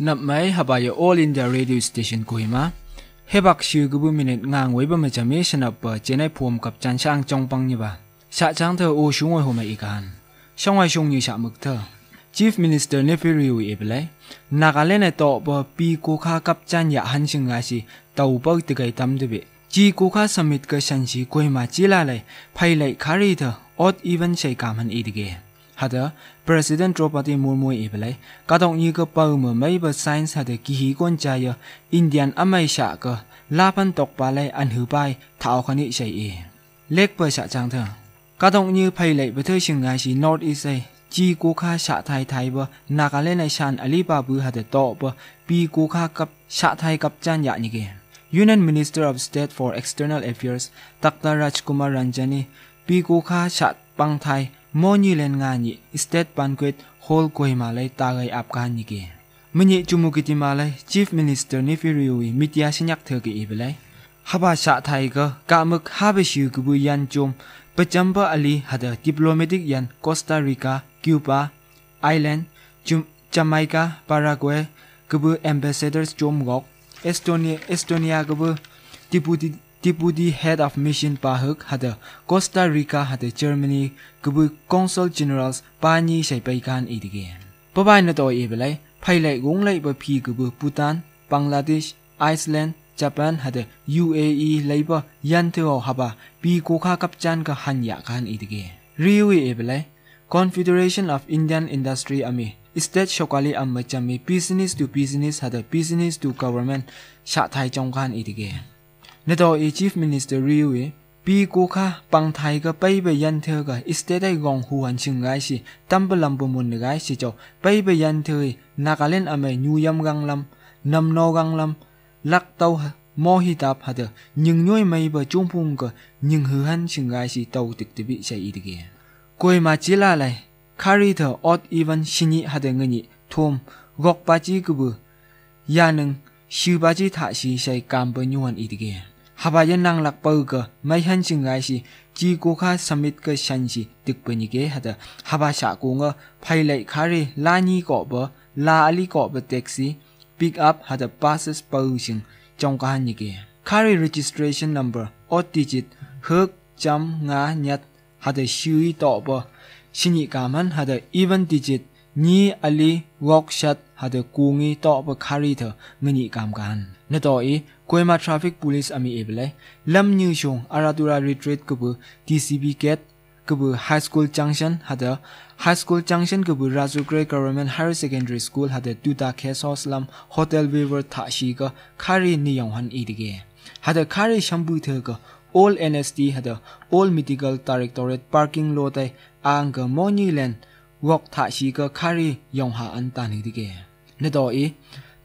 nap mai habaya all india radio station koima hebak shiu gubu minute ngang weba ma chami sanap pa chennai phom kap chan sang chong pang ni ba. Sa chang tho o shung oi homa ikan. Songwai shung ni sa mực tho. Chief minister nephew eble nagalen to pa pi ko kha kap chan ya han singa si tau pa tigai tam de be chi ku kha summit ka san ji koi ma chi la lai phai lai khari tha ot even sei kam han idige. Hada, president Draupadi Murmu ibalai kadong ni ka pa ma mai ba science hada ki hi kon cha ya indian amai sha ka la pan tok pa lai an hu bai thao khani sei e. Lek pa sha chang tha kadong ni phai lai ba thai sing ngai si north east ai chi ku kha sha thai thai ba nakalai nai shan ali ba bu hada to ba pi ku kha kap sha thai kap chan ya như ge. Union Minister of State for External Affairs, Dr. Rajkumar Ranjani Pikukha Chat Pangthai, Moni Len Nga Ni State Banquet Hall, Kohimalai, Tagai Afghan Ki Mini Chumukiti Malai, Chief Minister Ni Firiwi Mitya Sinyak Thaki Ibilai Haba Chat Thai Ga Kamuk Habishu Kubu Yan Chum Pachamba Ali Hada, Diplomatic Yan, Costa Rica, Cuba, Ireland Jamaica, Paraguay, Kubu Ambassadors Chum Gok Estonia, Estonia kubu deputy deputy head of mission Pahuk hada Costa Rica hada Germany kubu consul generals Pani Shaipai idige. Pabai na to ibelai phailai gonglai ba phi kubu Bhutan, Bangladesh, Iceland, Japan hada UAE leiba yanteo haba pi ko kha kapchan ka hanya kan idige. Riwi ibelai Confederation of Indian Industry Ami State Shokali Am Machami Business to Business hada Business to Government, Sha Thai Chong Khan idige Nato e Chief Minister Riwe pi ko kha pang thai Ga pai Ba yan the ga state ai gong hu An ching gai si, Tam Ba Lam bu mun gai si Chau pai Ba yan the nakalen ame nyu yam gang lam, nam no gang lam, lak tau mo hi tap hada nhưng nhoi mai ba chung phung Ga nhưng hư han ching gai si tau tik ti bi sai idige koi ma chi la lai khari tho ot even shini hade ngani thom gok ba chi ku bu ya nang shi ba chi tha shi sai kam ba nyuan idige haba yan nang lak pau ka mai han ching gai si chi ko kha samit ka shan si tik pa ni ge hada haba sha ko nga phai lai khari la ni ko ba la ali ko ba taxi pick up hada passes pau sing trong ka han ni ge khari registration number ot digit huk cham nga nyat hada shui to bo shini kaman hada even digit ni ali workshop hada kungi to bo khari tho ngani kam kan na to e koima traffic police ami ebele lam nyu shong aradura retreat kubu tcb gate kubu high school junction hada high school junction kubu razugre government higher secondary school hada tuta kesos lam hotel weaver tha shi ga khari ni yong han idige hada khari shambu the ga all NST hada all mythical directorate parking lot ai ang ga moni len wok tha si ga khari yong ha an ta ni dige ne do i,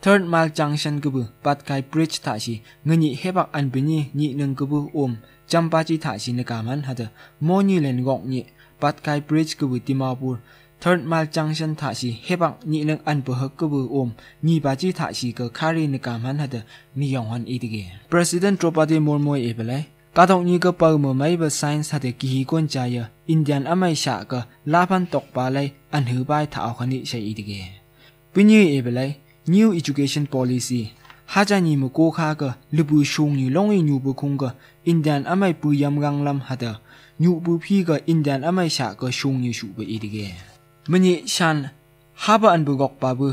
third mile junction gubu pat kai bridge tha shi ngani hebak an bini ni nang gubu om champa chi tha si ne ka man hada moni len gok ni pat kai bridge gubu timapur, third mile junction tha shi hebak ni nang an bu ha gu bu om ni ba chi tha si ga khari ne ka man hada ni yong han i dige president Draupadi Murmu e belai กาตงนี้ก็เปิดมือไม่เบอร์ไซน์สัตว์กี่คนใจเยอินเดียนอเมริกาก็ลาพันตกปลาเลยอันหือไปถ้าเอาคนนี้ใช้อีกเกปีนี้เอเบเลย New Education Policy ฮาจานีมุโกคาก็ลูบูชงอยู่ลงอีนูบุคงก็อินเดียนอเมริกายำกังลำฮัดนูบุพี่ก็อินเดียนอเมริกาก็ชงอยู่ชูไปอีกเกมันนี่ฉันฮาบอันบุกอกปาบุ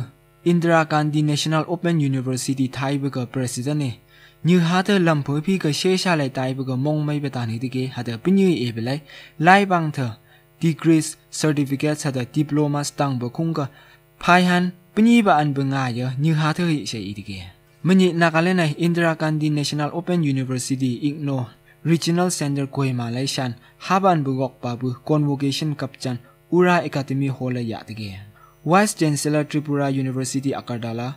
อินทราการดี National Open University ไทยบุก President เนี่ย như hà thơ lầm phối phi cái xe xa lại tại bờ mong mấy bờ tàn hết cái hà thơ bên như ế bề lại lại bằng thơ degrees certificate hà thơ diploma tăng bờ khung cái phai han bên như bà anh bờ ngài giờ như hà thơ hiện sẽ ý cái mình nhị Nagaland này Indira Gandhi National Open University IGNO Regional Center Kuala Malaysia haban bugok babu convocation kapchan Ura Academy Hall ya tige Vice Chancellor Tripura University Akardala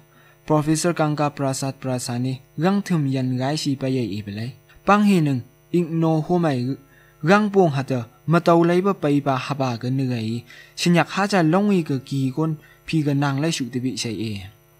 Professor Kangka Prasad Prasani gang thum yan gai si pa ye ibelai pang hi nung ing no ho mai gang pong hata matau lai ba pai ba haba ga nu gai sinyak ha cha long i ga ki kon phi ga nang lai shu te bi sai e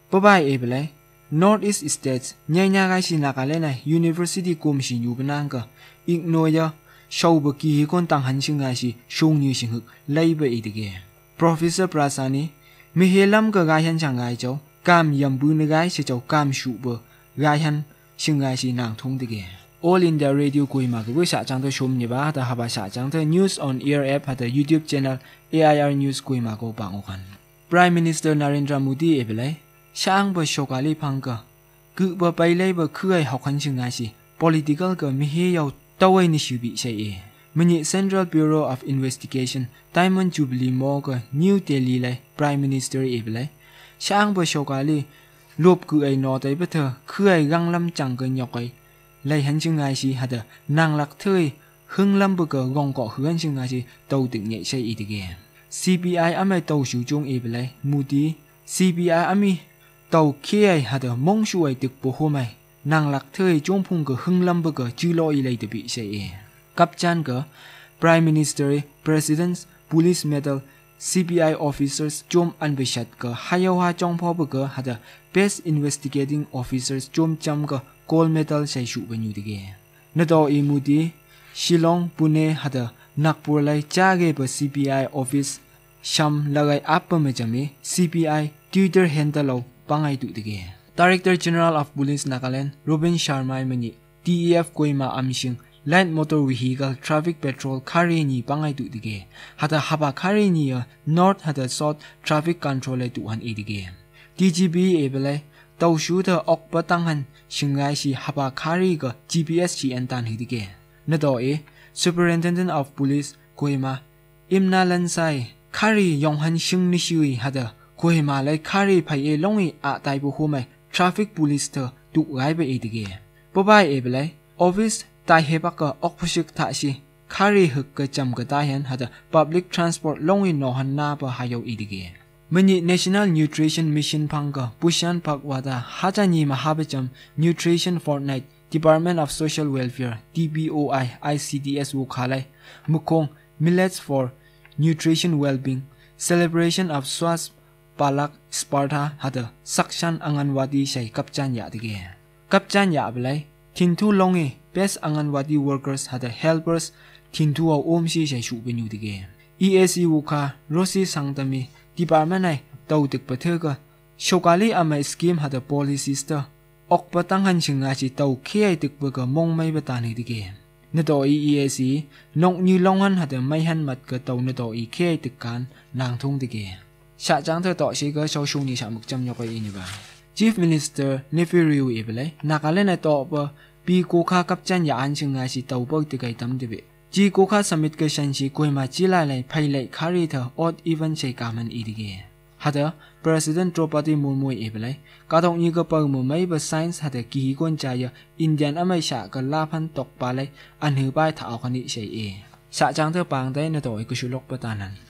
pa bai e belai North East States nya nya gai si na ka le na University kum si yu banang ka ing no ya show ba ki kon tang han sing gai si shung ni sing huk lei ba i dige professor prasani mi helam ka gai han chang gai chau cam yam bu ne gai se chau cam shu ba gai han, sing ngai si nang thong dige All India Radio koi ma ku sa chang to shom ni ba ta ha ba sa chang to news on air app, ha the YouTube channel AIR news koi ma ko pa ngokan Prime Minister Narendra Modi ebelai sang ba shokali phang ka. Ku ba pai lai ba khu ai học hành sing ngai si. Political ka mi he yau tawai ni shu bi sai e. Mini Central Bureau of Investigation Diamond Jubilee mo ka New Delhi lai, Prime Minister e ebelai sang sầu shokali li ku cứ ấy nó tới bất thờ ai ấy găng lâm chẳng nyok nhọc ấy. Lấy hắn chừng ngài gì hạt nàng lạc thơi hưng lâm bực cờ gòn cọ hứa hắn chừng ngài gì tàu tỉnh nhẹ sai i dige CPI amai tàu shu chung e mù tí. CPI ami tàu kia ha da mong su ấy được po hôm ấy. Nàng lạc thơi chung phung cờ hưng lâm bực cờ chu lo ý lấy de bị sai e chan cờ Prime Minister President, Police Medal CPI officers chom anbishat ka hayo ha chong pho bu ka ha da Best Investigating Officers chom cham ka gold medal sai shu ba nyu dige na do e mu di Shillong Pune ha da Nagpur lai cha ge ba CPI office sham lagai ap pa me jame CPI Twitter handle pangai tu dige Director General of Police Nagaland Robin Sharma mani TEF koima amsing Land Motor Vehicle Traffic Patrol khari ni pangai tu dige hata haba khari ni North hata South Traffic Control lai tu han e dige DGB e belai tàu shu thơ ốc bơ tăng hành sinh ngai si haba khari ga GPS chi an tan hi dige na do e Superintendent of Police Koima Imna Lansai khari yong han sing ni shui hada Koima lai khari phai e longi a tai bu hu mai traffic police thơ tu gai be e dige bo bai e belai office tai he ba ka ok phusik tha si khari huk ka cham ka ta hen hada public transport longi no han na ba hayo e dige mani national nutrition mission phanga pushan pakwada hajani mahabacham nutrition fortnight department of social welfare dboi icds wo khalai mukong millets for nutrition well-being celebration of swas palak sparta hada sakshan anganwadi shai kapchan ya dige kapchan ya blai thintu longi best anganwadi workers had helpers tintua omsi sai shu benu dige ESE wuka rosi sangtami department nai tautik pathega shokali ama scheme had policy sta ok patang han chinga chi tau khia tik bga mong mai batani dige na to EESE nong ni long han had mai han mat ka tau na to e khia tik kan nang thung dige sha chang the to shi ga chau shu ni sha muk cham nyo ka ini ba chief minister nephew riu ibele nakale na to ba pi ko kha kap chan ya an chinga chi tàu pa ti kai tam de ji ko kha summit ke shan chi koi ma chi lai lai phai lai khari tha odd even chei ka man i dige hada president Draupadi Murmu e belai ka dong ni ka pa mu mai ba science hada ki kon cha ya indian amai sha ka la phan tok pa lai an hu bai tha khani sei e sa chang the pang dai na to ku shulok pa tanan